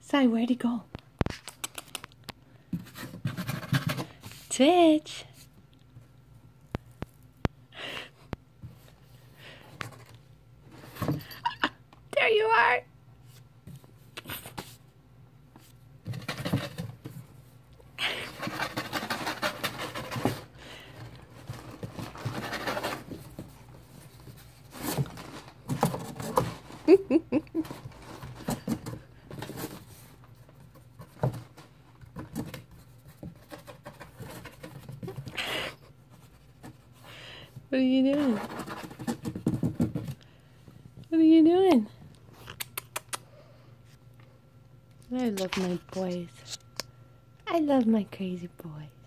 Sai, where'd he go? Twitch. There you are. What are you doing? What are you doing? I love my boys. I love my crazy boys.